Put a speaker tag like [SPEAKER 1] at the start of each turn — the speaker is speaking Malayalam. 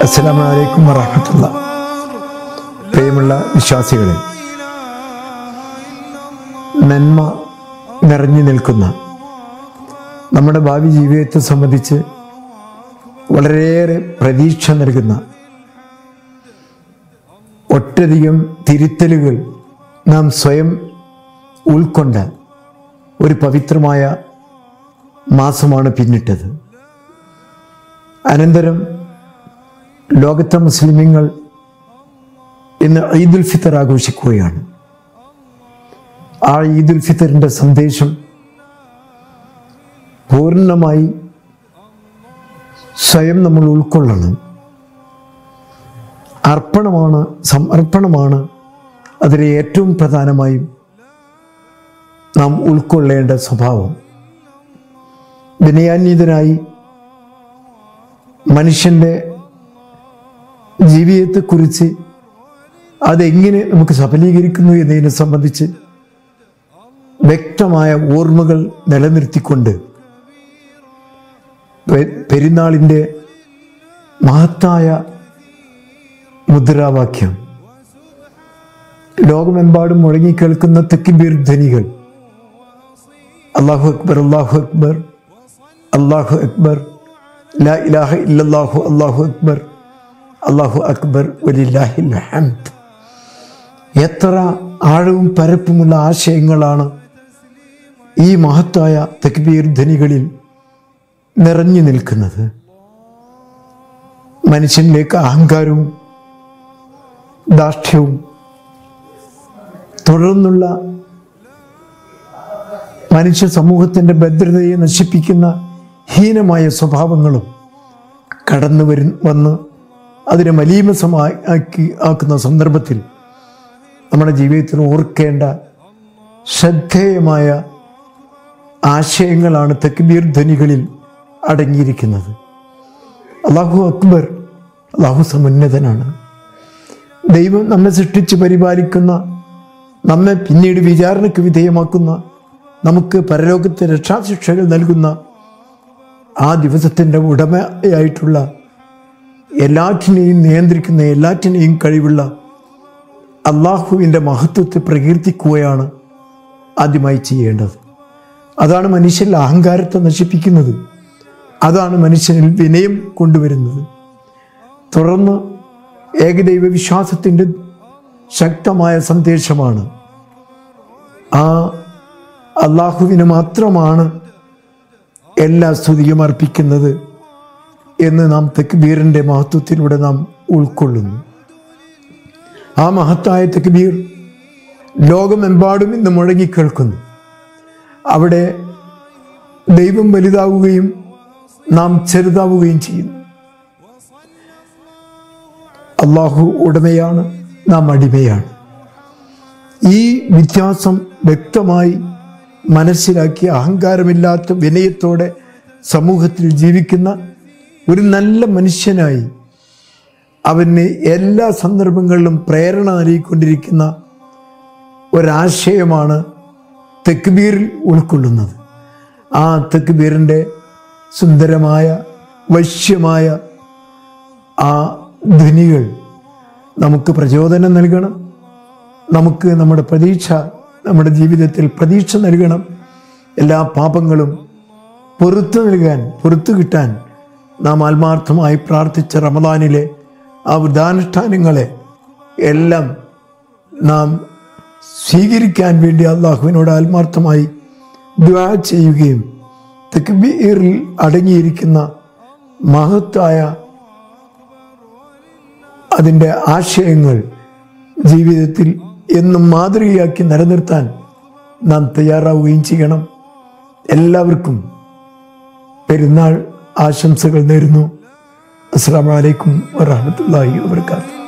[SPEAKER 1] അസ്സലാമലൈക്കും വറഹമത്തുള്ള പ്രിയമുള്ള വിശ്വാസികളെ നന്മ നിറഞ്ഞു നിൽക്കുന്ന നമ്മുടെ ഭാവി ജീവിതത്തെ സംബന്ധിച്ച് വളരെയേറെ പ്രതീക്ഷ നൽകുന്ന ഒട്ടധികം തിരുത്തലുകൾ നാം സ്വയം ഉൾക്കൊണ്ട് ഒരു പവിത്രമായ മാസമാണ് പിന്നിട്ടത്. അനന്തരം ലോകത്തെ മുസ്ലിമീങ്ങൾ ഇന്ന് ഈദുൽ ഫിത്തർ ആഘോഷിക്കുകയാണ്. ആ ഈദുൽ ഫിത്തറിന്റെ സന്ദേശം പൂർണമായി സ്വയം നമ്മൾ ഉൾക്കൊള്ളണം. അർപ്പണമാണ് സമർപ്പണമാണ്. അതിലെ ഏറ്റവും പ്രധാനമായും നാം ഉൾക്കൊള്ളേണ്ട സ്വഭാവം. വിനയാന്യതനായി മനുഷ്യന്റെ ജീവിതത്തെക്കുറിച്ച് അതെങ്ങനെ നമുക്ക് സഫലീകരിക്കുന്നു എന്നതിനെ സംബന്ധിച്ച് വ്യക്തമായ ഓർമ്മകൾ നിലനിർത്തിക്കൊണ്ട് പെരുന്നാളിന്റെ മഹത്തായ മുദ്രാവാക്യം. ലോകമെമ്പാടും മുഴങ്ങിക്കേൾക്കുന്ന തെക്കിബീർ ധ്വനികൾ അള്ളാഹു അക്ബർ അള്ളാഹു അക്ബർ അള്ളാഹു അക്ബർ. ലാ ഇലാഹ ഇല്ലല്ലാഹു അള്ളാഹു അക്ബർ. അള്ളാഹു അക്ബർ വലില്ലാഹി ഹംദ് എത്ര ആഴവും പരപ്പുമുള്ള ആശയങ്ങളാണ് ഈ മഹത്തായ തക്ബീർ ധനികളിൽ നിറഞ്ഞു നിൽക്കുന്നത്. മനുഷ്യനിലേക്ക് അഹങ്കാരവും ദാർഢ്യവും തുടർന്നുള്ള മനുഷ്യ സമൂഹത്തിന്റെ ഭദ്രതയെ നശിപ്പിക്കുന്ന ഹീനമായ സ്വഭാവങ്ങളും കടന്നു വരു വന്ന് അതിനെ മലീമസമാക്കി ആക്കുന്ന സന്ദർഭത്തിൽ നമ്മുടെ ജീവിതത്തിൽ ഓർക്കേണ്ട ശ്രദ്ധേയമായ ആശയങ്ങളാണ് തക്ബീർ ധ്വനികളിൽ അടങ്ങിയിരിക്കുന്നത്. അള്ളാഹു അക്ബർ അള്ളാഹു സമുന്നതനാണ്. ദൈവം നമ്മെ സൃഷ്ടിച്ച് പരിപാലിക്കുന്ന നമ്മെ പിന്നീട് വിചാരണയ്ക്ക് വിധേയമാക്കുന്ന നമുക്ക് പരലോകത്തെ രക്ഷാശിക്ഷകൾ നൽകുന്ന ആ ദിവസത്തിന്റെ ഉടമയായിട്ടുള്ള എല്ലാറ്റിനെയും നിയന്ത്രിക്കുന്ന എല്ലാറ്റിനെയും കഴിവുള്ള അള്ളാഹുവിന്റെ മഹത്വത്തെ പ്രകീർത്തിക്കുകയാണ് ആദ്യമായി ചെയ്യേണ്ടത്. അതാണ് മനുഷ്യനിൽ അഹങ്കാരത്തെ നശിപ്പിക്കുന്നത്. അതാണ് മനുഷ്യനിൽ വിനയം കൊണ്ടുവരുന്നത്. തുടർന്ന് ഏകദൈവ വിശ്വാസത്തിന്റെ ശക്തമായ സന്ദേശമാണ് ആ അള്ളാഹുവിന് മാത്രമാണ് എല്ലാ സ്തുതിയും അർപ്പിക്കുന്നത് എന്ന് നാം തെക്ബീറിന്റെ മഹത്വത്തിലൂടെ നാം ഉൾക്കൊള്ളുന്നു. ആ മഹത്തായ തെക്ബീർ ലോകമെമ്പാടും ഇന്ന് മുഴങ്ങിക്കേൾക്കുന്നു അവിടെ ദൈവം വലുതാവുകയും നാം ചെറുതാവുകയും ചെയ്യുന്നു. അള്ളാഹു ഉടമയാണ് നാം അടിമയാണ്. ഈ വ്യത്യാസം വ്യക്തമായി മനസ്സിലാക്കി അഹങ്കാരമില്ലാത്ത വിനയത്തോടെ സമൂഹത്തിൽ ജീവിക്കുന്ന ഒരു നല്ല മനുഷ്യനായി അവന് എല്ലാ സന്ദർഭങ്ങളിലും പ്രേരണ നൽകിക്കൊണ്ടിരിക്കുന്ന ഒരാശയമാണ് തെക്കുബീറിൽ ഉൾക്കൊള്ളുന്നത്. ആ തെക്കുബീറിന്റെ സുന്ദരമായ വശ്യമായ ആ ധ്വനികൾ നമുക്ക് പ്രചോദനം നൽകണം. നമുക്ക് നമ്മുടെ പ്രതീക്ഷ നമ്മുടെ ജീവിതത്തിൽ പ്രതീക്ഷ നൽകണം. എല്ലാ പാപങ്ങളും പൊറത്തു നൽകാൻ പൊറത്തു കിട്ടാൻ നാം ആത്മാർത്ഥമായി പ്രാർത്ഥിച്ച റമദാനിലെ ആ വൃതാനുഷ്ഠാനങ്ങളെ എല്ലാം നാം സ്വീകരിക്കാൻ വേണ്ടി അള്ളാഹുവിനോട് ആത്മാർത്ഥമായി ദ്വാ ചെയ്യുകയും തെക്കുബീറിൽ അടങ്ങിയിരിക്കുന്ന മഹത്തായ അതിന്റെ ആശയങ്ങൾ ജീവിതത്തിൽ എന്നും മാതൃകയാക്കി നിലനിർത്താൻ നാം തയ്യാറാവുകയും ചെയ്യണം. എല്ലാവർക്കും പെരുന്നാൾ ആശംസകൾ നേരുന്നു. അസ്സാം വലൈക്കും വാഹമത്തല്ലാഹി വാബർക്കാത്തു